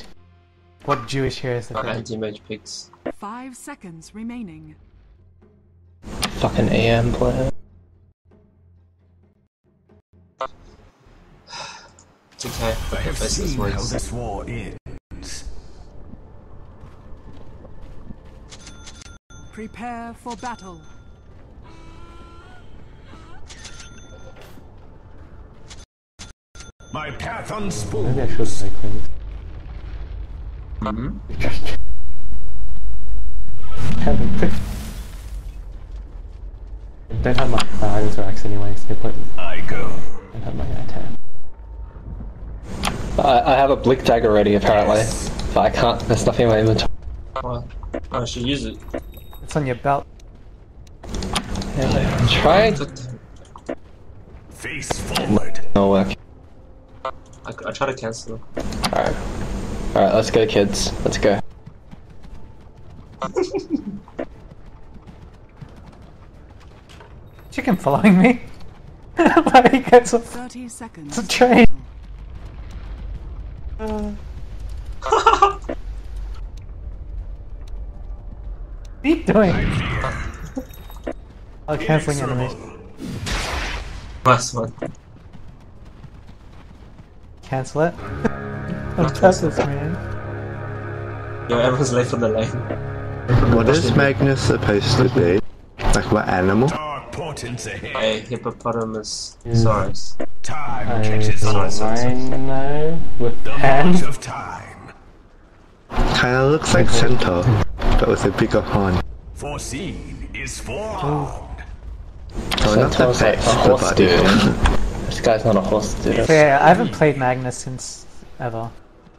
anti-mage. What Jewish hero is the My thing? anti-mage picks. Five seconds remaining. Fucking AM player. It's okay. I have this seen how this war ends. Prepare for battle. My path Maybe I unspooled. should play Queen. Hmm? Haven't picked- Don't have my uh, Interact anyway, so no point. I go. Don't have my attack. I, I have a blink dagger ready apparently, but I can't. There's nothing in my inventory. Well, I should use it. It's on your belt. Yeah, try. Face forward. No work. I, I try to cancel. Alright. Alright, let's go, kids. Let's go. Chicken following me. Why he gets off 30 seconds. a train? What are you doing? Oh, cancelling animation. Last one. Cancel it. On man. Yo, everyone's late for the lane. What is Magnus supposed to be? Like what animal? Dark portents ahead. A hippopotamus. Saurus. Time I catches don't up. sorry, sorry. know with The march hands. of time. Kinda looks like Centaur, but with a bigger horn. Foreseen is forearmed. Oh, not the Centaur's like face, a the horse body. dude. This guy's not a horse dude. Yeah, I haven't played Magnus since ever.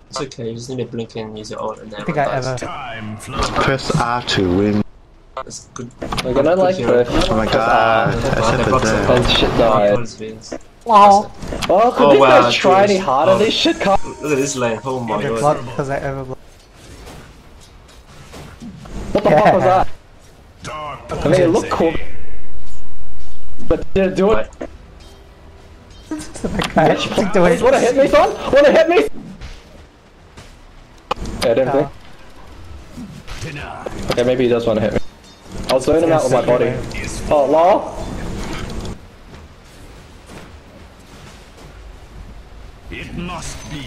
It's okay, you just need to blink and use your ult and then I think I ever. Time. Press R to win. It's good. We're gonna like hero. both. Oh my god, Uh, I said box it it. there. Shit Oh, died. Wow. Oh, could Oh, these wow, guys try any harder? Oh. These shit can't. Look at this lane. Oh my god. Block because I overblocked. What the fuck was that? Dark I mean, it looked cool, but did it do it? Right. that guy actually doing Wanna hit me, son? Wanna hit me? Yeah, I don't think. Denied. Okay, maybe he does want to hit me. I'll zone him out with my body. Is Oh, lol. It must be.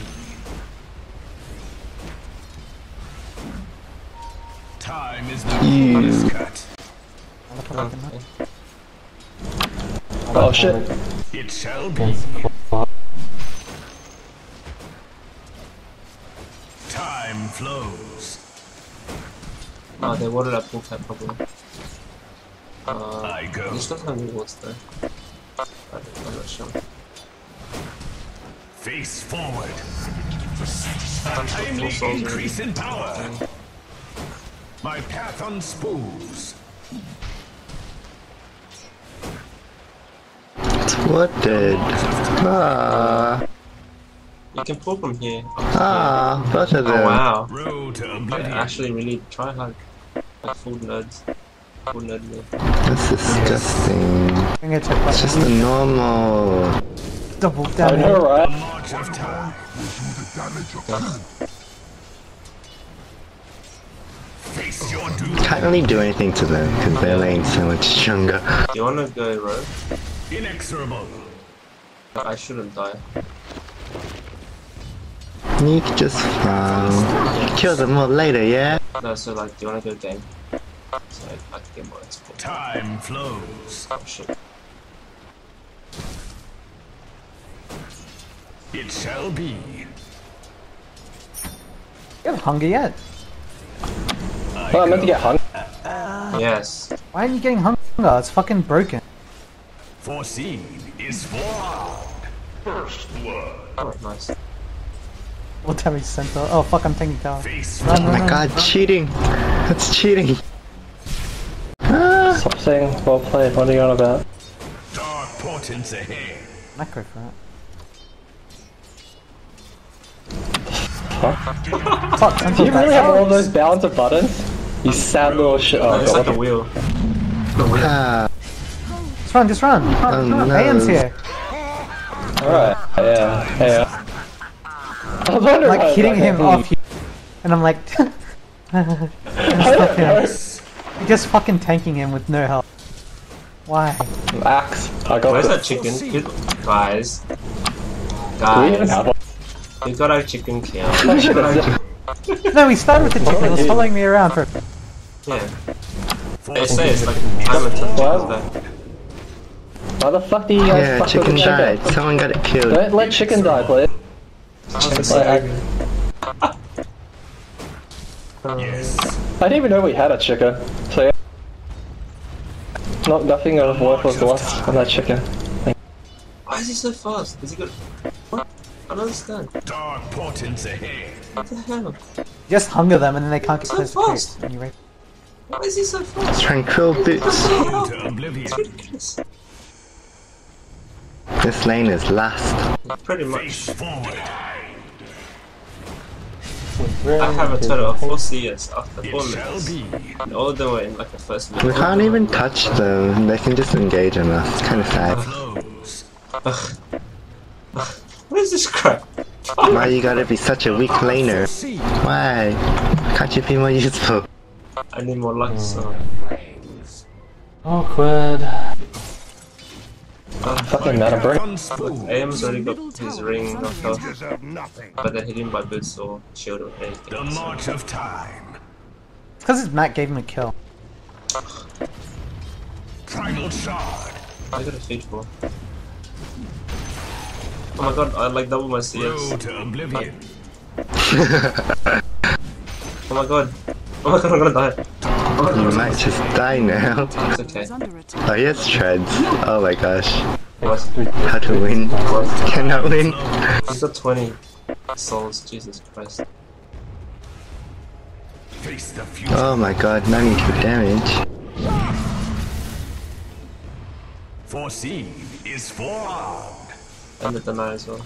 Time is the You. cut. Oh shit. It shall be. Time flows. Oh, they watered up full cap probably. Uh, I go. This doesn't have rewards though. I don't- I'm not sure. Face forward. I'm sure Timely increase in power. My path unspools. What did? Ah, You can pull from here. Ah, both of Oh wow. Road to They oblivion. actually really try hard. Like full nerds. Food nerd me. That's disgusting. I'm It's just a normal. double I damage. know, The right? march of time. Face your doom. Can't really do anything to them because they're lane's so much stronger. Do you wanna go rogue? Inexorable. I shouldn't die. You could just farm. Kill them all later, yeah? No, so like, do you wanna go game? So I, I can get more XP. Time flows. Oh shit. It shall be. You have hunger yet? Oh, I meant to get hung. Yes. Why aren't you getting hunger? It's fucking broken. Foreseen is forearmed. First blood. Oh, nice. What damage center? Oh fuck, I'm taking down. Face Run, Oh my run. god, cheating! That's cheating! Stop saying well played. What are you on about? dark portents ahead. Macro for that. Huh? Fuck, Do you really have all those balance of buttons? You sad little shit. Oh, It's like a God. wheel. ah, Just run, just run. Oh, no. AM's here. Alright, yeah, yeah. I was wondering Like why- hitting him okay, off. And I'm like, I'm fucking, you're just fucking tanking him with no help. Why? Axe. I got Where's it. that chicken? You, guys. Do we even Guys. have one? You got our chicken kill. I should have- No, he started with the chicken. He was following me around for. Yeah. They say it's like time until chicken's back. Why the fuck do you guys Yeah, fuck with chicken the died. Someone got it killed. Don't let chicken die, please. Like, I, uh, Yes. I didn't even know we had a chicken. So yeah. Not nothing of oh worth was lost on that chicken. Why is he so fast? Is he good? What? I don't understand. Dark portents ahead. What the hell? Just hunger them and then they can't get So close to fast. creeps. Anyway. Why is he so fast? Tranquil boots. What the To hell? oblivion. It's ridiculous. This lane is last. Pretty Face much. Forward. I have a total of four CS after four minutes. And all of them were in like the first We can't even touch them. They can just engage on us. It's kind of sad. Flows. What is this crap? Why you gotta be such a weak laner? See. Why? Can't you be more useful? I need more luck, so. Awkward. Fucking meta break. Unspooled. AM's already got his ring is knocked under off, but then he didn't buy boots or shield or anything. So march of time. It's because his Matt gave him a kill. Primal shard. I got a feed for. Oh my god, I like double my CS. Oblivion. Oh my god. Oh my god, I'm gonna die. Oh my You god, might just die now. okay. Is under. Oh, he has treads. Oh my gosh. How to win. Cannot win. He's got 20 souls, Jesus Christ. Face the future. Oh my god, 92 damage. Foreseen is forearmed. And the deny as well.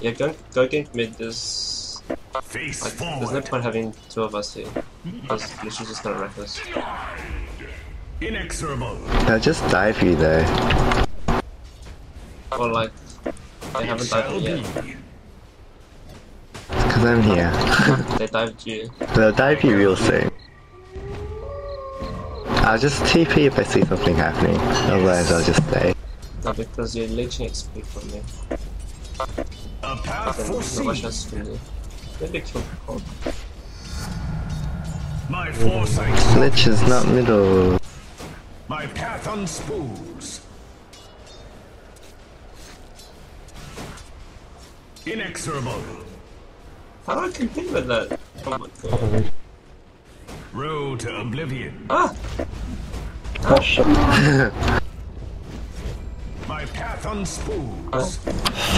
Yeah, go, go gank mid, there's... Face Like, there's no point having two of us here. Because literally just gonna wreck us. Inexorable. They'll just for you though. Or like, they It haven't shall dived me be. Cause I'm here. yet. They dived you. They'll dive you real soon. I'll just TP if I see something happening. Otherwise I'll just stay. No, because you're leeching XP from me. A path Then not much foreseen. else to do. Maybe kill the cold. My foresight. Glitch is not middle. My path unspools. Inexorable. How do I compete with that? Oh my god. Road to oblivion. Ah! Oh shit. My path unspools.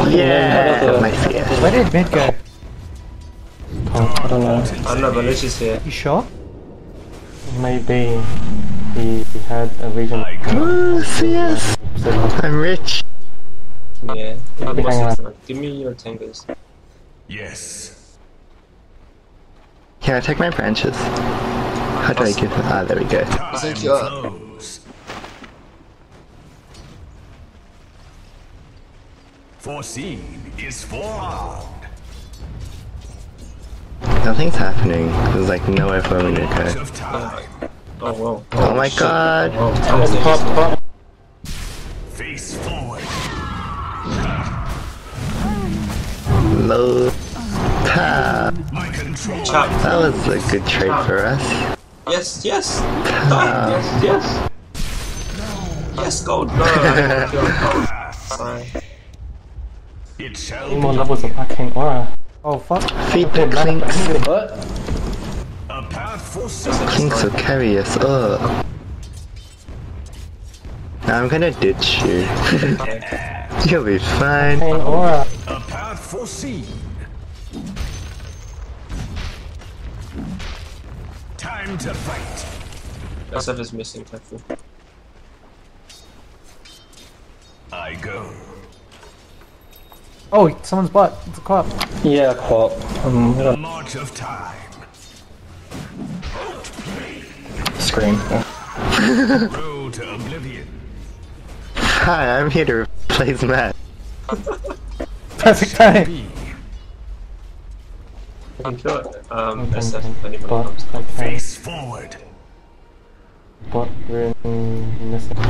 Yeah! My CS. Where did mid go? I don't know. I don't know, but Lich is here. You sure? Maybe he had a region. I go. Ooh, CS! I'm rich. Yeah. I'll be What's hanging next out. one? Give me your tangos. Yes. Can I take my branches? How do I give them? Ah, there we go. Time you Foreseen is forearmed. Nothing's happening. There's like no for me to March go. Oh, whoa. Oh my god! Oh, tangos Pop, pop. Face forward. Low tap. My control. Chop. That was a good trade for us. Yes, yes! Die! Yes, yes! Yes, gold! No! I killed gold. Sorry. It shall Any more be levels of arcane aura. Oh fuck. Feed the Clinkz. What? a path. Clinkz will carry us up. I'm gonna ditch you. You'll be fine. Arcane aura. A path foreseen. Time to fight. SF is missing, careful. I go. Oh, someone's butt. It's a cop. Yeah, quap. Um, The march of time. scream. Road to oblivion. Hi, I'm here to replace Matt. Perfect time. Be I can kill it. Um, Okay, SF okay. if anyone But comes. I Face forward. bot in.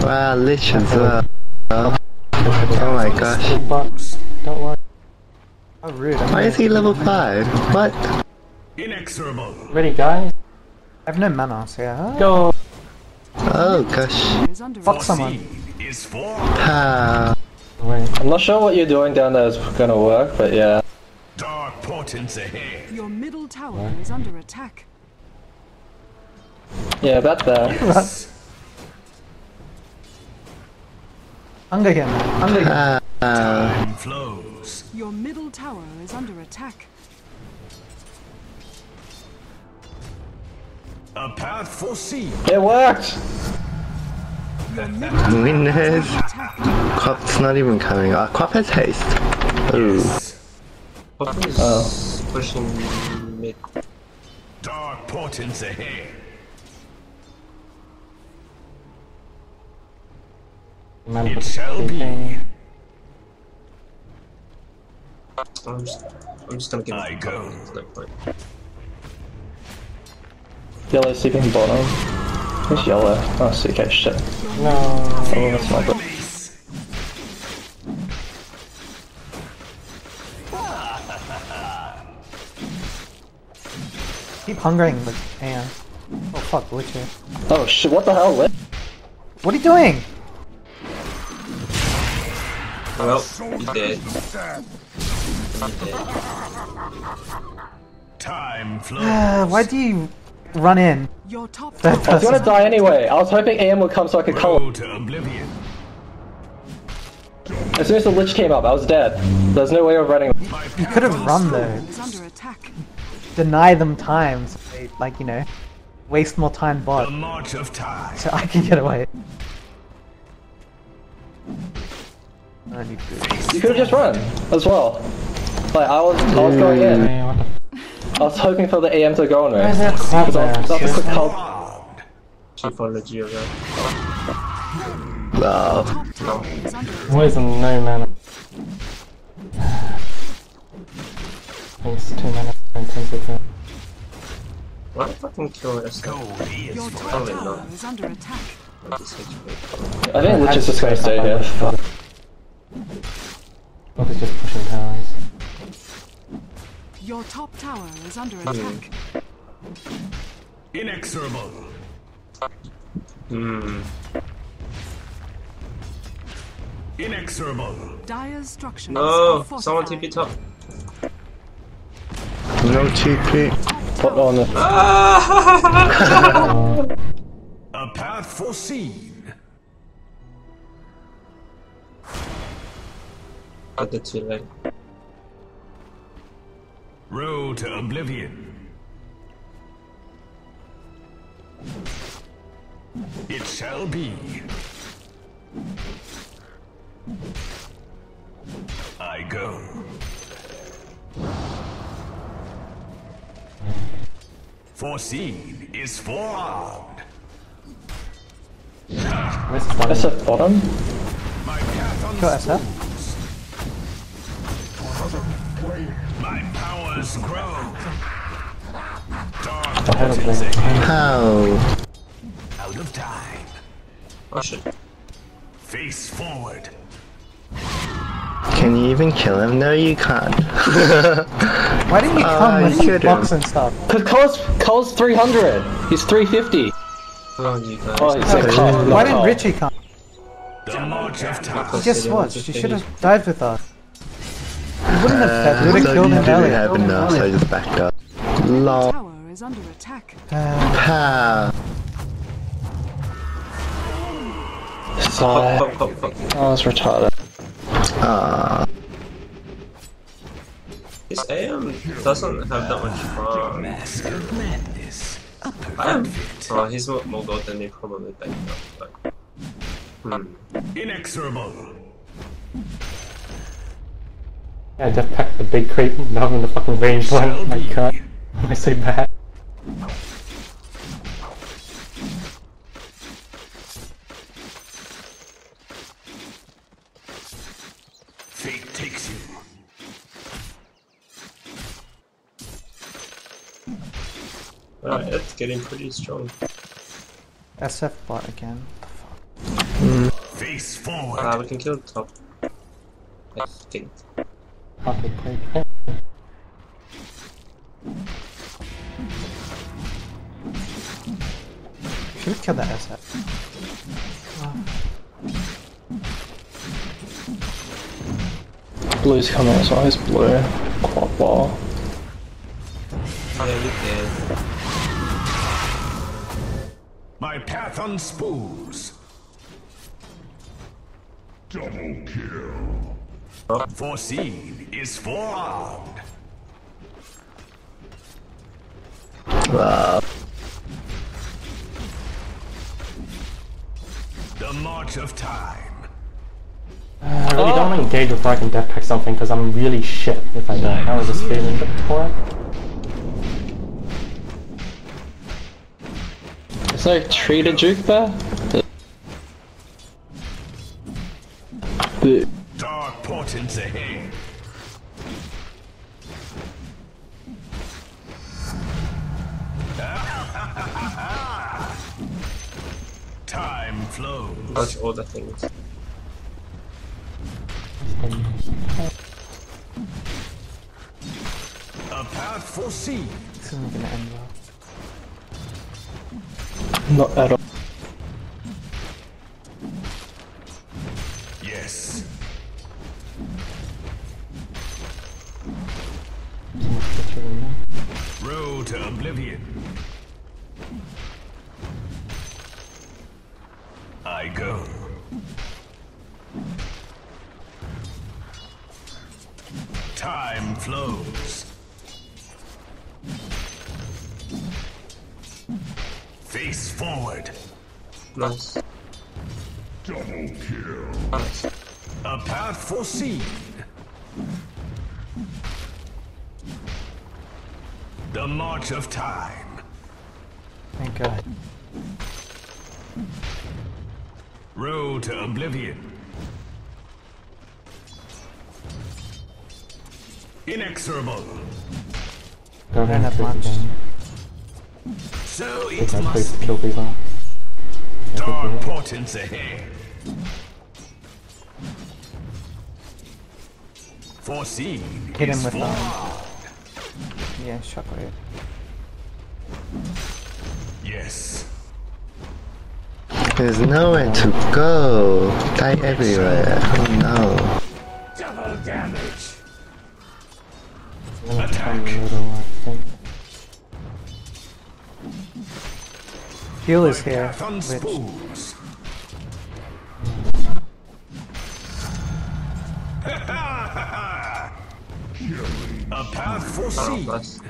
Wow, Lich as well. Oh, oh my gosh. But don't worry. Oh, rude. I'm Why is he level 5? What? Inexorable. Ready, guys? I have no mana, so yeah. Go. Oh gosh. Fuck someone. Foreseen is for How? Wait. I'm not sure what you're doing down there is gonna work, but yeah. dark portents ahead. Your middle tower is under attack. Yeah, about there. Hunger him. Hunger him. How? Time uh, flows. Your middle tower is under attack. A path for foreseen. It worked! Your middle Winners. is under attack. Quap's not even coming. Uh, oh, Quap has haste. Ooh. Pop is Oh. pushing mid. Dark portents ahead. Man, It shall be. Everything. I'm just, I'm just gonna give I it. go. There's no point. Yellow sleeping bottom. Who's yellow? Oh, CK shit. No. Oh, that's my bad. Release. Keep hungering the pan. Oh fuck, Witcher. Oh shit, what the hell? Lit? What are you doing? Well, you did. You did. Time flows. Why do you run in? Your top I was gonna die anyway. I was hoping AM would come so I could call. Road to oblivion. As soon as the Lich came up, I was dead. There's no way of running. You could have run though. under attack. Deny them time, so they, like you know, waste more time The march of time. so I can get away. I need food. You could have just run as well. Like I was, I was going in. Hey, what the I was hoping for the AM to go on me. There a crab there? That's a quick call. Armed. Typology of that. Wow. Top tower is under attack. Poison, no mana. Thanks, two mana intensity. Why fucking kill SF? Gold Your Probably not. is under attack. I think Lich is just gonna stay here. Fuck. What is just pushing towers? Your top tower is under attack. inexorable. Hmm. Inexorable. Dire's structures No! are Someone fortified. TP top. No TP. Put on the. A path foreseen. Got the too late. Road to oblivion. It shall be. I go. Foreseen is forearmed. Where's the bottom? SF bottom? My path Kill unfolds. SF. My powers grow. Dark Ahead of portents them. ahead. How? Out of time. Oh shit. Face forward. Can you even kill him? No, you can't. Why didn't you Uh, come you with could've. blocks and stuff? Cause Cole's, Cole's 300. He's 350. Oh, you guys. Oh, he's like Cole, Why didn't Richie come? The march of time. He just watched. You should have dived with us. You wouldn't have Uh, that. You would have killed him earlier. have enough, so I just backed up. Lol. Tower is under attack. Uh, How? Sigh. Pop, pop, pop. Oh, it's retarded. Ah. His AM doesn't have that much farm. Mask of madness. I am. Oh, he's more, more gold than me, probably back up. But, hmm. Inexorable. Yeah, just packed the big creep, not in the fucking range one. Shall My be. god. Am I so bad? Fate takes you. Alright, it's getting pretty strong. SF bot again. What the fuck? Face forward. Uh, we can kill the top. I think. Pocket break. Should we kill that SF? Blue's coming as well, it's blue. Quad ball. Yeah, we can. My path unspools. Double kill. Oh. Foreseen is forearmed. Wow. The march of time. I really don't want to engage before I can Death Pact something because I'm really shit if I die. That was a feeling for it. Is there a tree to juke there? The- Dark portents ahead. Time flows. Touch all the things. A path foreseen. This isn't gonna end well. Not at all. Path foreseen. The march of time. Thank God. Road to oblivion. Inexorable. Don't don't have have much. So it must be. kill people. Dark portents ahead. Foreseen Hit him with, um, forearmed. Yeah, shockwave. Yes. There's nowhere to go. Die everywhere. Oh no. Double damage. I'm gonna Attack. I think. Heal is here, which Foreseen. nice.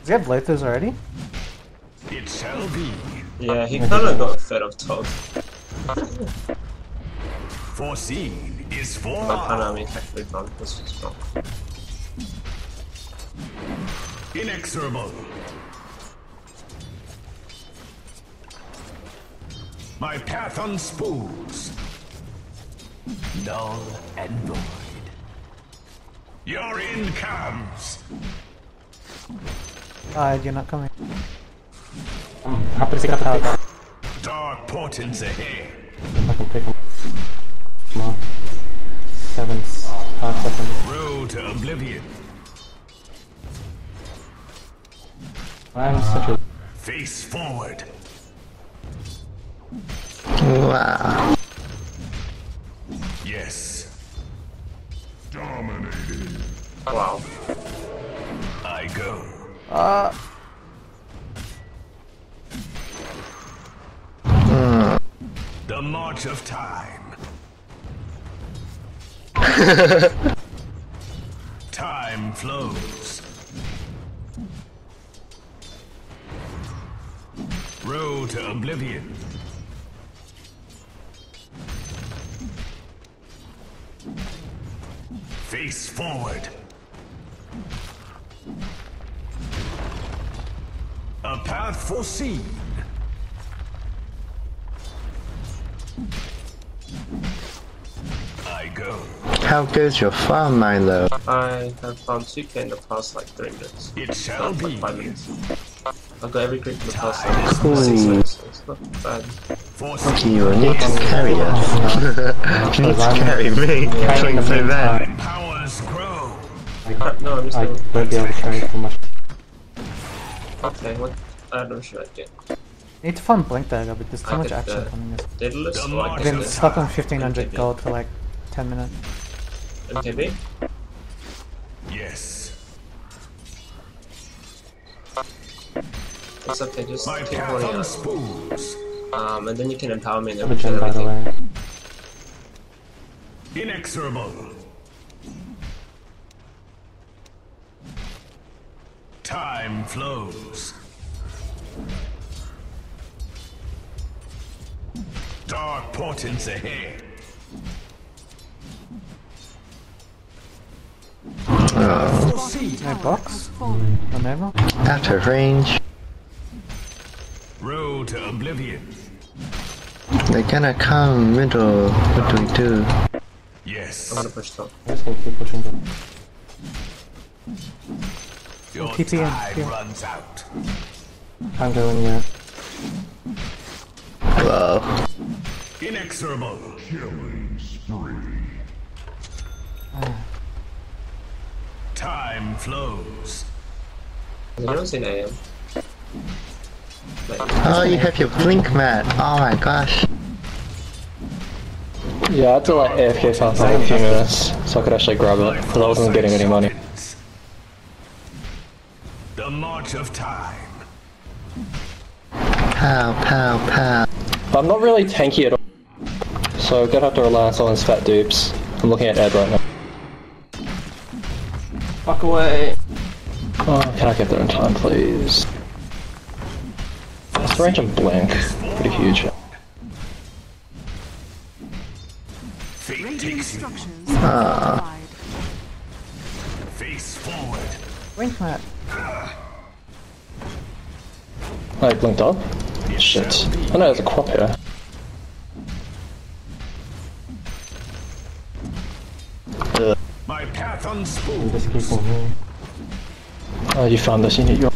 does he have Lothar's already? It shall be. Yeah, he kind of got fed up top. Foreseen is But forearmed. Hanami actually done this was strong. Inexorable. My path unspools. Null and void. Your end comes. Uh, you're not coming. I'm happy to pick up Dark portents ahead. if I can pick them up. Seven, s- five seconds. Road to oblivion. I'm such a Face forward. Wow. Yes. Wow. I go. uh, The march of time. time flows. Road to oblivion. Face forward. A path foreseen. I go. How goes your farm, Milo? I have found 2k in the past like 3 minutes. It shall Not like be. 5 minutes. I've got every creep in the past like 6 minutes, so it's not bad. Force You need to carry us. you need to carry me. Carrying the Doing so bad. part, powers grow. I, No, I'm just I won't be able to carry for much. Okay, what item should I get? Need to find Blink Dagger, but there's too I much action uh, coming this. Daedalus The or I I've been stuck on 1500 MKB. gold for like 10 minutes. MKB? Yes. It's okay, just My keep path holding Um, and then you can empower me and The gem, everything. by the way. Inexorable. Time flows. Dark portents ahead. Bottom No box? has fallen. Remember? Out of range. Road to oblivion. They're gonna come middle. What do we do? Yes. I'm gonna push top. I'm just gonna keep pushing them. Your keep it in, time yeah. runs out. Can't go in yet. Whoa. Inexorable. Time flows. You don't see an AM. Oh, you have your blink mat. Oh my gosh. Yeah, I had to like AFK for like a few minutes so I could actually grab it because I wasn't getting any money. The of time. Pow, pow, pow. I'm not really tanky at all. So I'm gonna have to rely on someone's fat dupes. I'm looking at Ed right now. Fuck away! Oh, can I get there in time, please? This range of blink, pretty huge. Fate Radiant takes you. structures are ah. fortified. Face forward. Blink Mat. I blinked up. Shit. Oh no, there's a crop here. Ugh. My path unspools. On moving. Oh, you found this. You need your.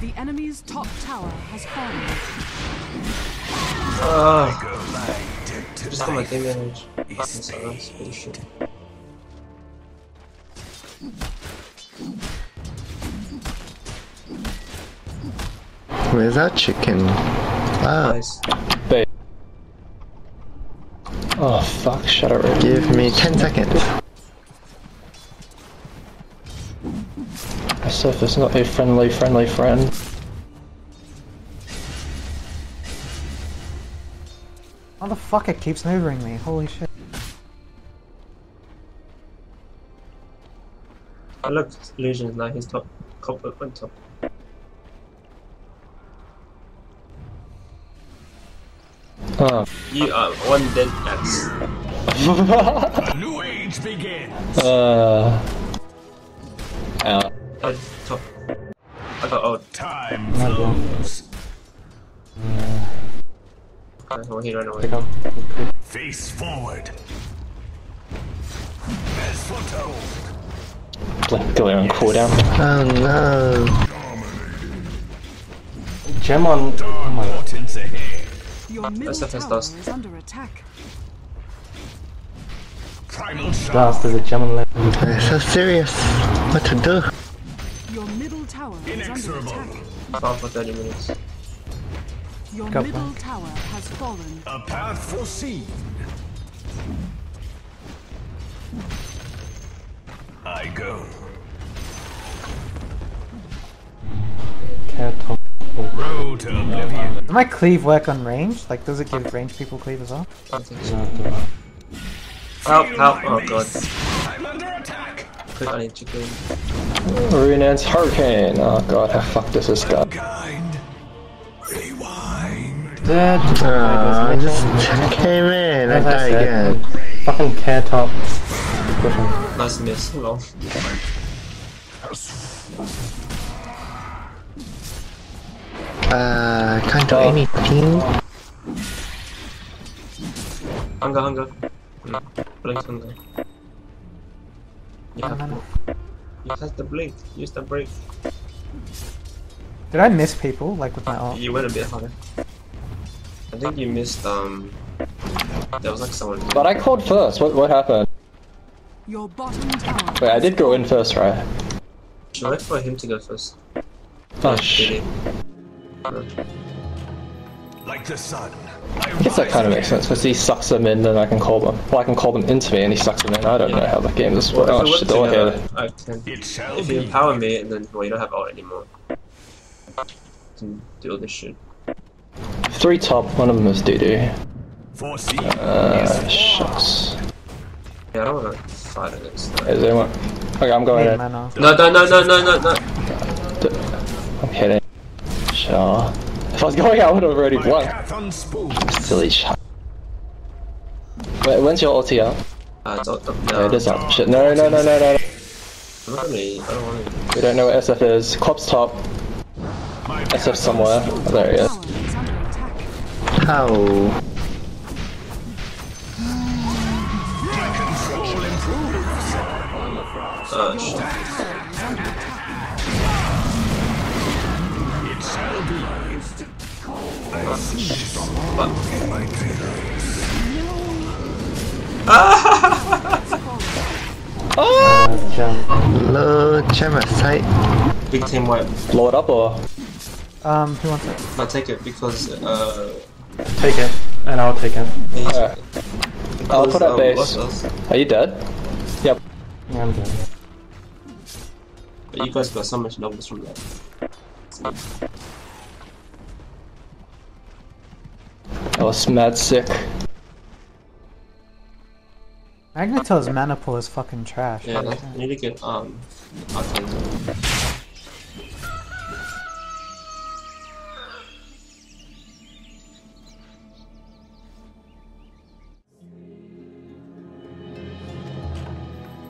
The enemy's top tower has fallen. ah, Go light to just got my life. damage. Fucking so that's pretty shit. Where's that chicken? Oh, Nice. Bait. Oh fuck, shut up. Rick. give me 10 seconds. SF is not a friendly, friendly friend. mother fuck it keeps moving me. Holy shit. I look, Illusion is now his top. Copper went top. Oh, You are one dead axe. New age begins. uh. Out. Head top. I got old. Time flows. Uh, well, he ran away. Pick up. Face forward. As foretold. Blink Galarian on cooldown. Oh no. Gem on. Oh my god. Portents ahead. Your middle SF has tower dust. is under attack. Primal shock. Dust, a gem on left. I'm so serious. What to do? Your middle tower is under attack. Found for 30 minutes. Your Go middle back. tower has fallen. A path foreseen. I go. Cat top. Road to oblivion. Does my cleave work on range? Like, does it give range people cleave as well? I don't think so. No, no. Help, help, oh god. mace. I'm under attack. Quick, I need chicken. Ruinance Hurricane. Oh god, how fucked is this guy? Kind. Rewind. Dead. Uh, I just came in. I As I died again. Fucking care top. Pushing. Nice miss. Lol. Uh, can't do Oh. anything. Hunger, hunger. Blink on there. You No, have, no, no. you have the blink. Use the break. Did I miss people like with my ult? You went a bit harder. I think you missed. Um, there was like someone. But I called first. What what happened? Your bottom tower. Wait, I did go in first, right? Should I wait for him to go first? Oh Did sh. He? Like the sun. I guess that kind of makes sense because he sucks them in, then I can call them. Well, I can call them into me, and he sucks them in. I don't know how the game is. Well, Oh if we work shit! They're all here. I can. If you empower me, and then well, you don't have ult anymore. Can do all this shit. Three top. One of them is doo doo. Foresee Uh, is shucks. Yeah, I don't want to fight against that. Is anyone? Okay, I'm going Need in. No, no, no, no, no, no, no. I'm kidding. Sure. If I was going, I would have already My won. path. Silly shot. Wait, when's your ulti up? Uh, it's up, up Yeah, it is up. Shit. No, no, no, no, no. no. I'm not gonna. I don't want to. We don't know where SF is. Cop's top. SF somewhere. Oh, there he is. Tower is under attack. How? control improves. Uh, shit. My Uh, gem. Low Gemocite. Big team wipe. Blow it up or? Um, who wants it? I'll take it because uh. Take it, and I'll take it. Alright. I'll put up base. Are you dead? Yep. Yeah, I'm good. But you guys got so much numbers from that. I was mad sick. Magneto's mana pool is fucking trash. Yeah, like, I need to get um.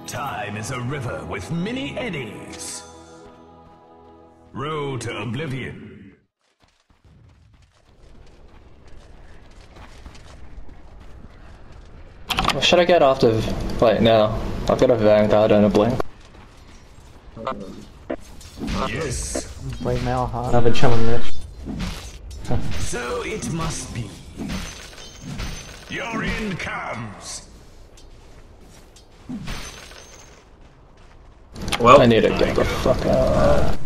Time is a river with many eddies. Row to oblivion. What should I get after? Wait, now. I've got a Vanguard and a Blink. Yes, Blade mail hard. Another gem on Mitch. so it must be. Your end comes. well, I need to get the fuck out.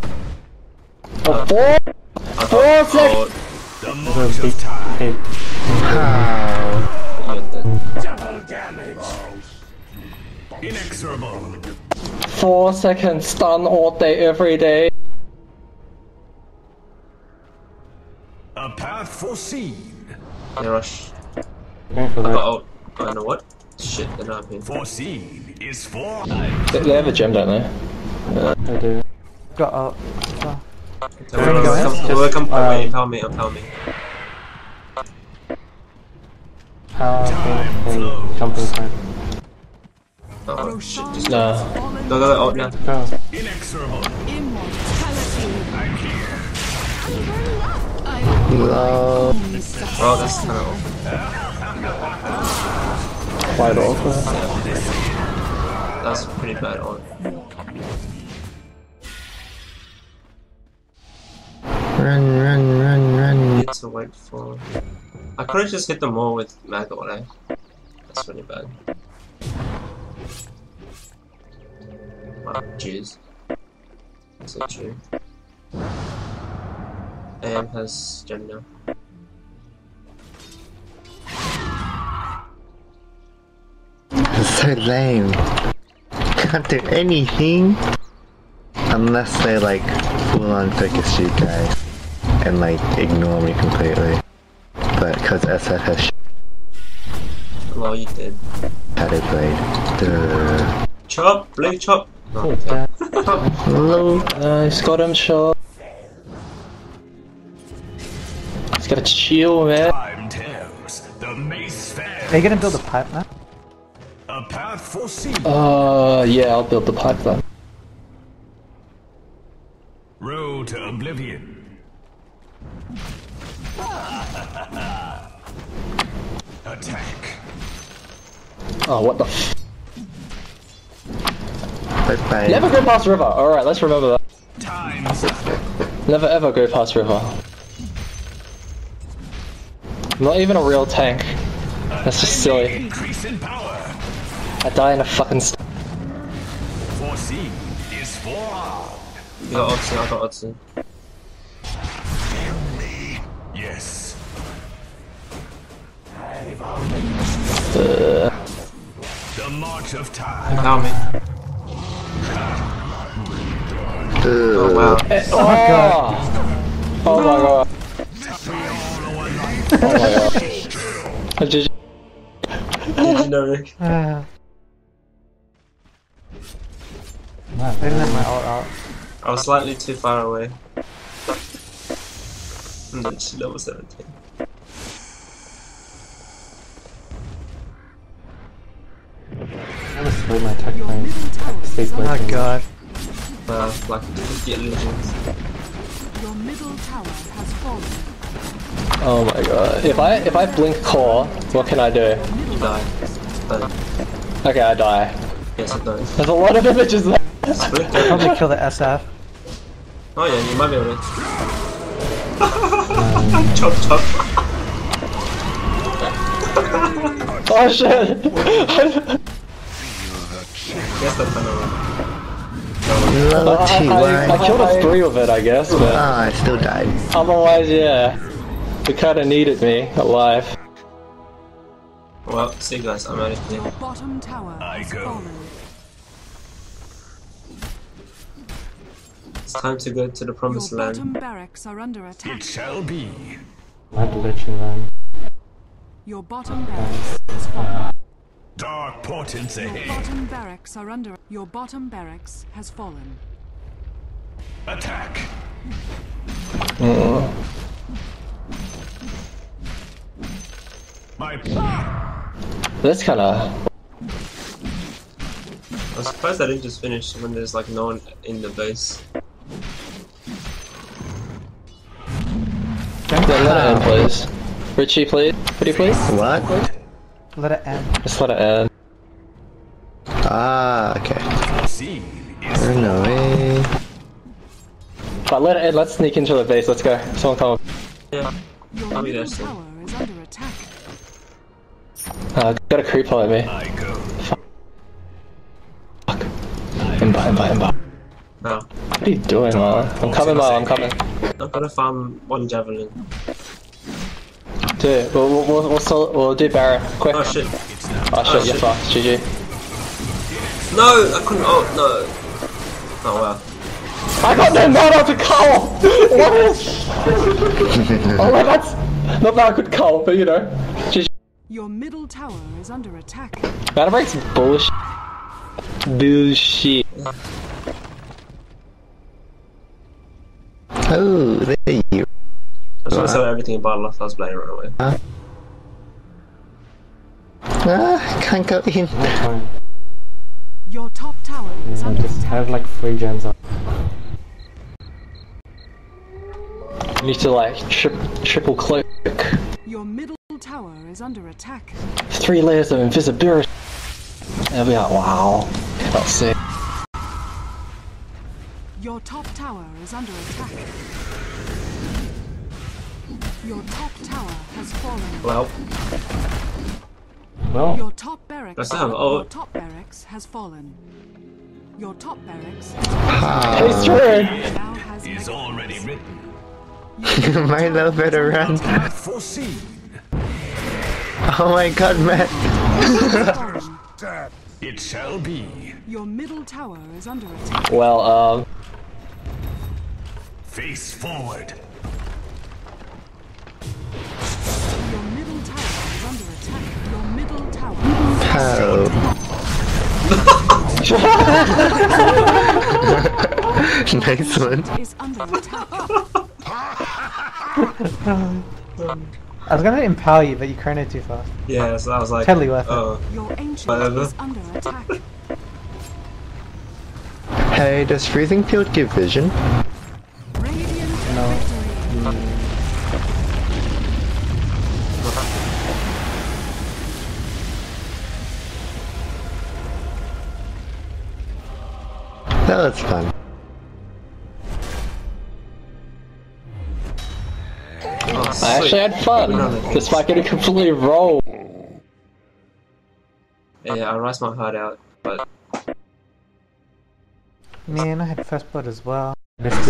I thought, oh, The There's march a of time. Double damage. Inexorable. Four seconds stun all day, every day. A path foreseen. They rush. Going for I that. got ult. Oh, I know what? Shit, they're not here. Foreseen is for. They, they have a gem, don't they? I do. Got ult. So, So Wanna we're go in? come, Just, we're come, um, wait, empower Power thing, jumping time. Oh, shit, just. Fallen go, go, go, ult now. Go. Inexorable. suffer. Well, that's kind of Quite awkward. that's pretty bad ult. Run, run, run, run. Need to wait for. I could have just hit them all with mag ult, eh? That's really bad. Jeez. That's so true. AM has gem now. so lame. Can't do anything unless they like full on focus you guys and like ignore me completely. But because SF has sh- Well, you did. Shadow Blade. Duh. Chop! Blade chop! No, Oh, okay. that. Low. Nice, got him shot. He's got to chill, man. Time tells. The mace fails. are you gonna build a pipe now? A path sea. Uh, yeah, I'll build the pipe then. Row to oblivion. Attack. Oh, what the f- Bye bye. Never go past river. Alright, let's remember that. Time's up. Never ever go past river. Not even a real tank. That's just silly. Increase in power. I die in a fucking st- Foreseen is forearmed. You got Odson, I got Odson. The march of time. Allow me. Oh wow. Oh, my god. Oh my god. Oh my god. You know, Rick? Uh, Man, I didn't have my ult out. I was slightly too far away. I'm literally level 17. I my attack Your time. middle tower Stay is away Oh from me. god. Uh, like 50 illusions. Your middle tower has fallen. Oh my god. If I if I blink core, what can I do? You die. Die. Okay, I die. Yes, it does. There's a lot of images there. Split it. Probably kill the SF. Oh yeah, you might be able to. chop chop. Oh shit! Yes, that's kind of Low I, T, I, I why? killed a three with it, I guess, but Ah, I still died. otherwise, yeah. It kinda needed me alive. Well, see you guys, I'm out of here. Your bottom tower I go. fallen. It's time to go to the Your promised bottom land. barracks are under attack. It shall be. I had to let you run. Your bottom barracks is fallen. Dark portents ahead. Your bottom barracks are under. Your bottom barracks has fallen. Attack. My That's kinda. I'm surprised I didn't just finish when there's like no one in the base. Yeah, let it end, please. Richie, please. Pretty please? What? Let it end. Just let it end. Ah, okay. scene is Run away. But let it end, let's sneak into the base, let's go. Someone come. Yeah. I'll be middle there soon. tower is under attack. Uh, got a creeper at me. I go. Imba, imba, imba. Now, What are you doing, man? I'm coming, man, I'm coming. I'm gonna farm one javelin. Do it. We'll, we'll, we'll, we'll, sell, we'll do Baron. Quick. Oh shit. Oh shit, Oh, you're fucked. GG. No, I couldn't. Oh no. Oh wow. I got no mana to cull! What is... oh my god. Not that I could cull, but you know. GG. Your middle tower is under attack. Mana break's bullshit. Bullshit. Oh, there you I just want to sell everything in battle after I was playing right away. Ah, I can't go in. Fine. Your top tower is I under just attack. have like three gens up. You need to like tri triple cloak. Your middle tower is under attack. Three layers of invisibility. There we are. Wow. That's sick. Your top tower is under attack. Your top tower has fallen. Well, Well, Your top barracks. Let's oh. Your top barracks has fallen. Your top barracks It's true. now has is mega- already written. Milo better run. Not foreseen. Oh my god, man. It shall be. Your middle tower is under attack. Well, um, Face forward. Oh. nice one. is under attack. I was gonna empower you, but you craned it too fast. yeah, so I was like, Totally worth it. oh, Your ancient Whatever. is under attack. Hey, does freezing field give vision? Radiant No. That was fun. Oh, I actually had fun, despite getting completely rolled. Yeah, I rise my heart out, but Man, I had first blood as well. Missed your